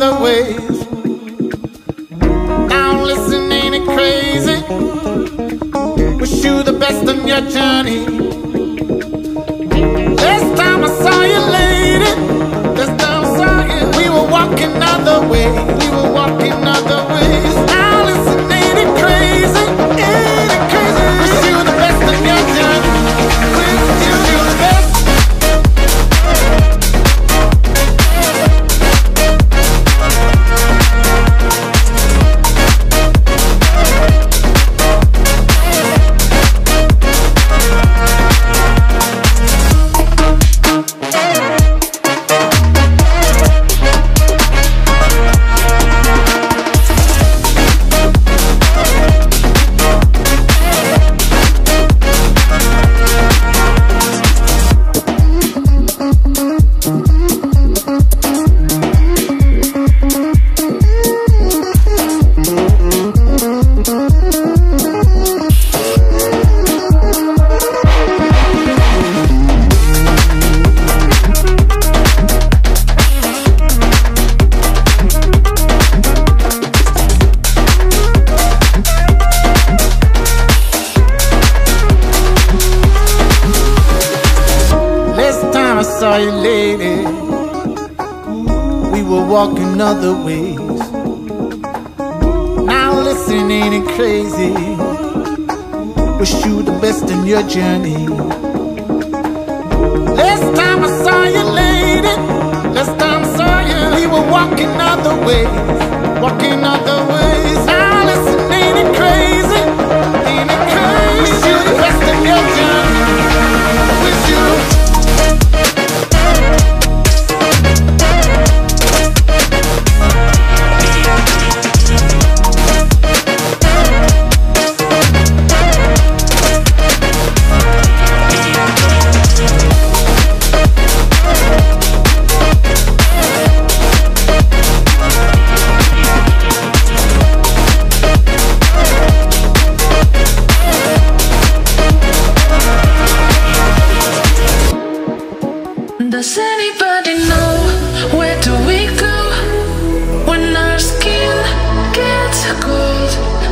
ways. Now listen, ain't it crazy? Wish you the best on your journey. Last time I saw you, lady, last time I saw you, we were walking other way. Wish you the best in your journey. Last time I saw you, lady, last time I saw you, we were walking other ways, walking other ways. Listen, ain't it crazy? Ain't it crazy? Wish you the best in your journey.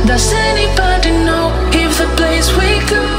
Does anybody know if the place we go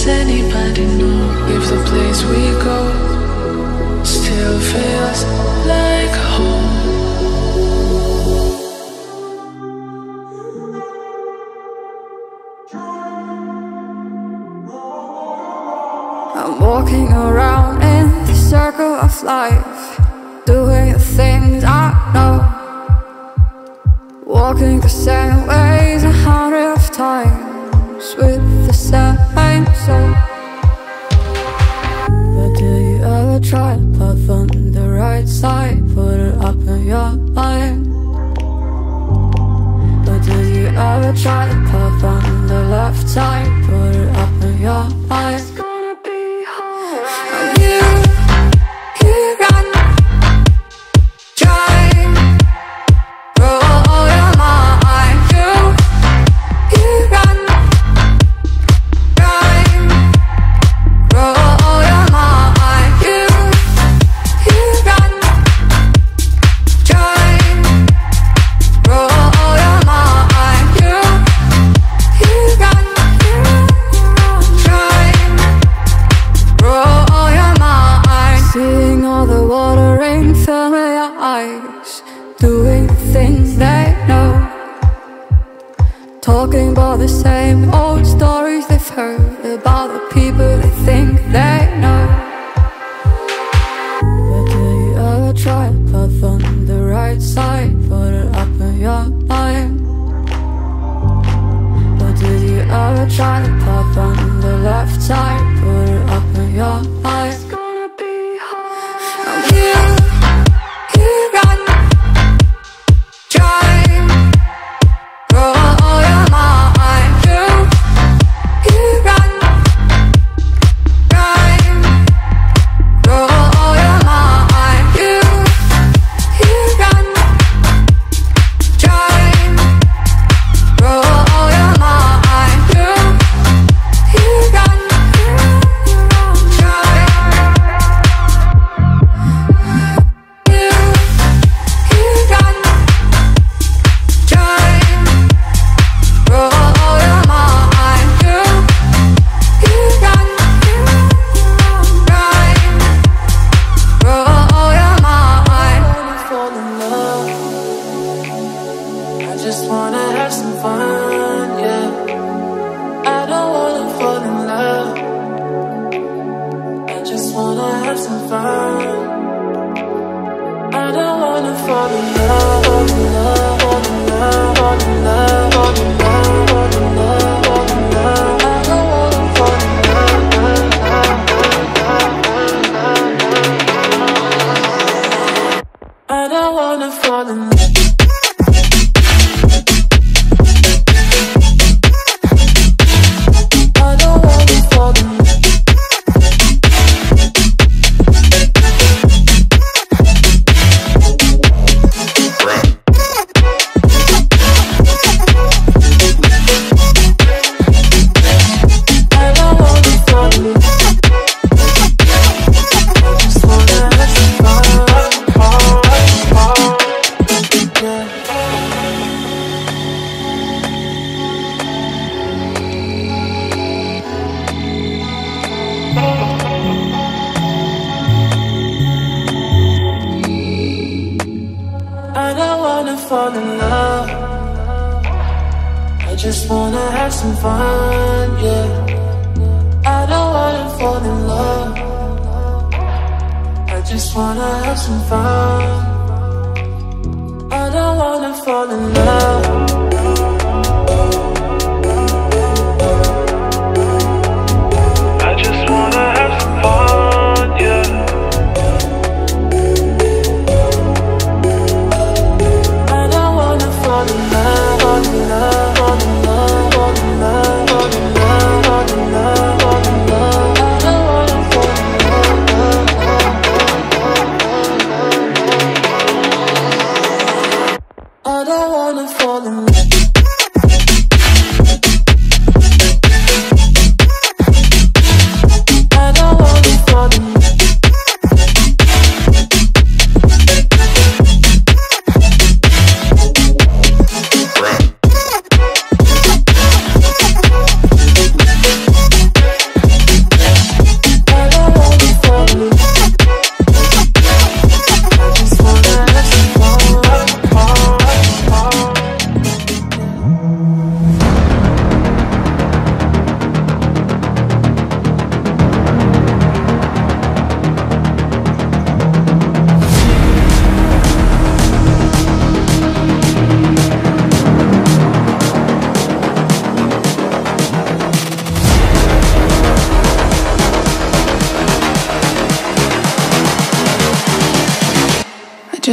Does anybody know if the place we go still feels like home? I'm walking around in the circle of life, doing the things I know, walking the same your mind Or did you ever try to puff on the left side Put it up in your mind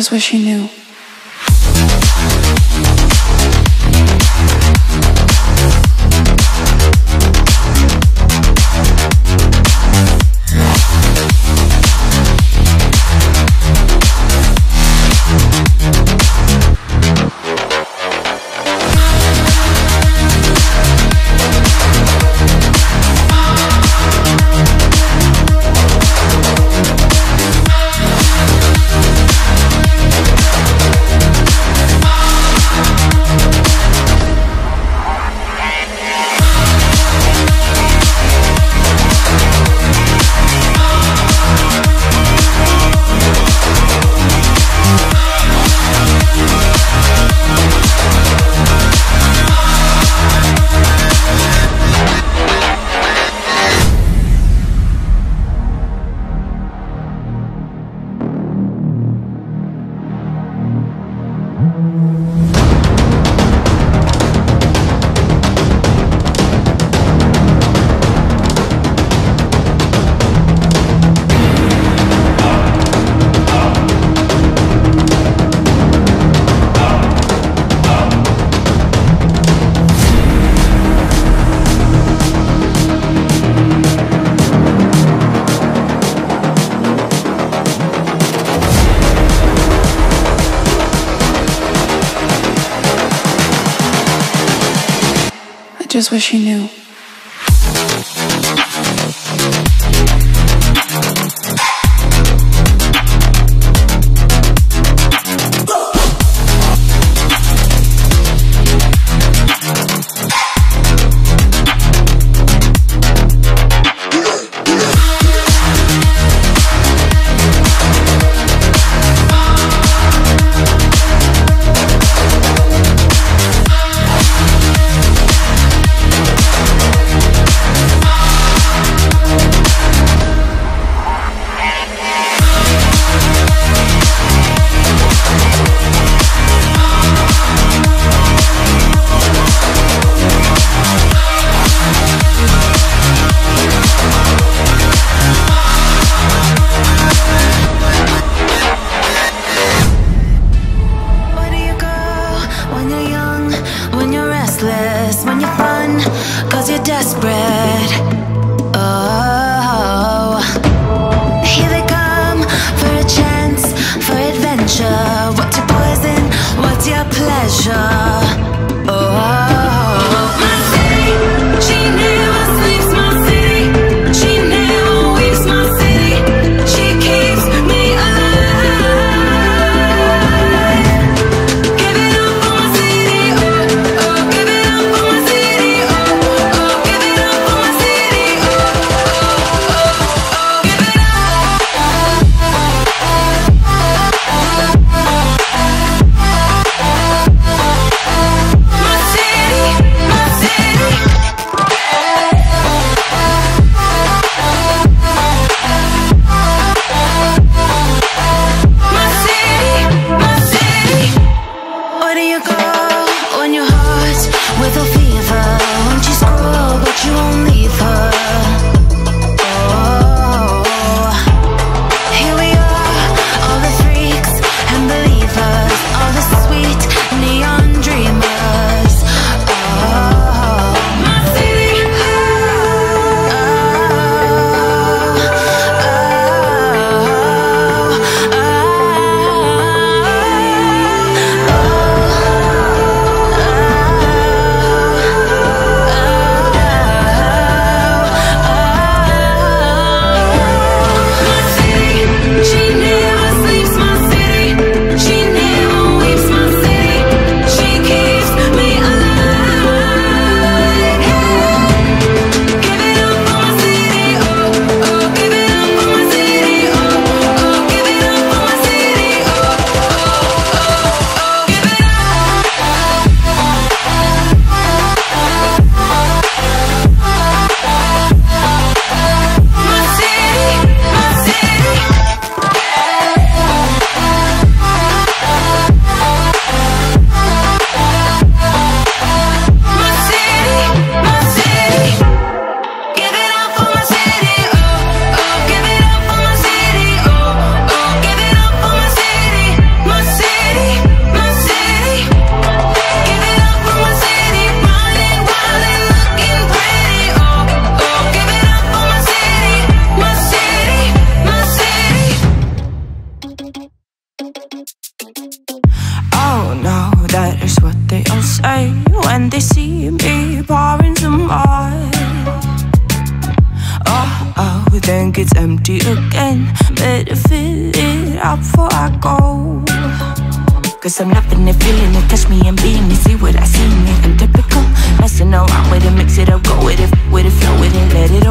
just wish she knew. Just wish he knew.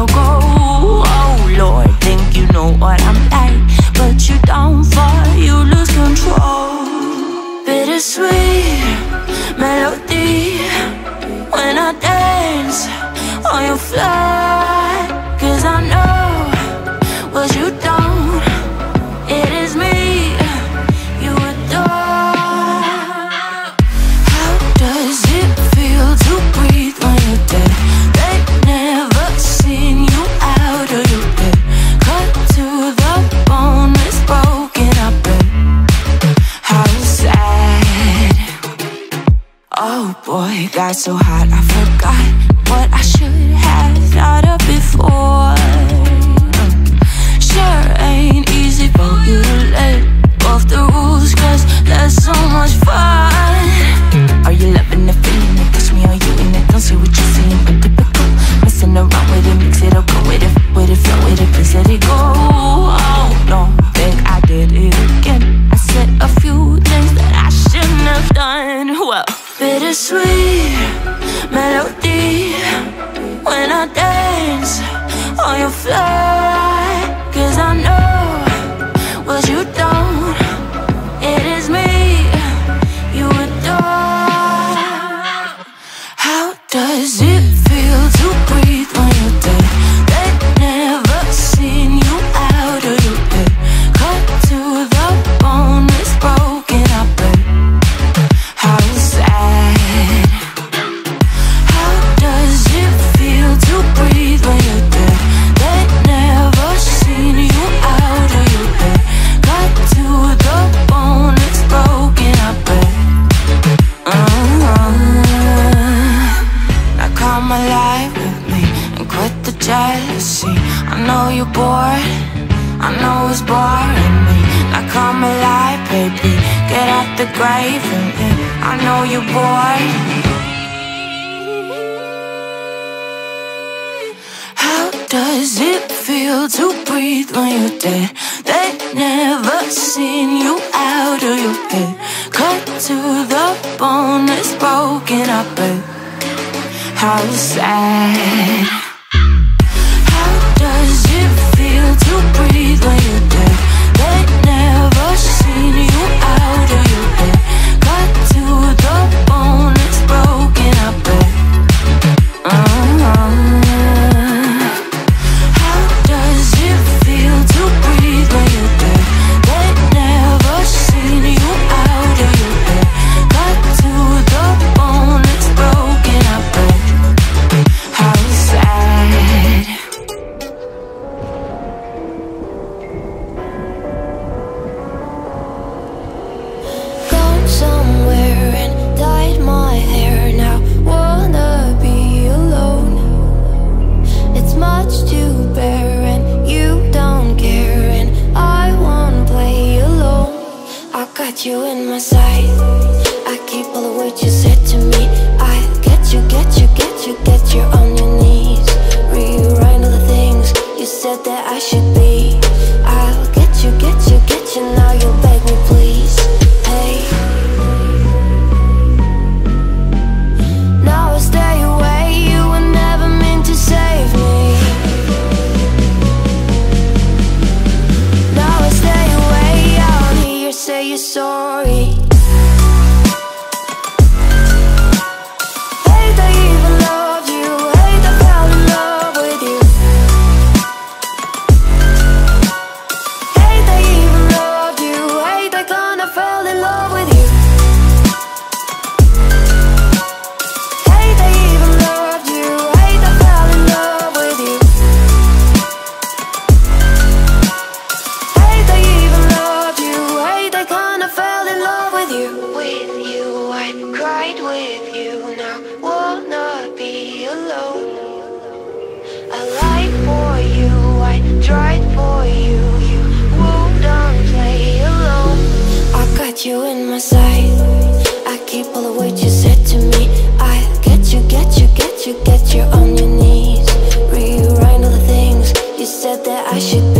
Go. So hot with you. With you, I cried with you. Now will not be alone. I lied for you. I tried for you. You won't um, play alone. I got you in my sight. I keep all the words you said to me. I get you, get you, get you, get you on your knees. Rewrite all the things you said that I should.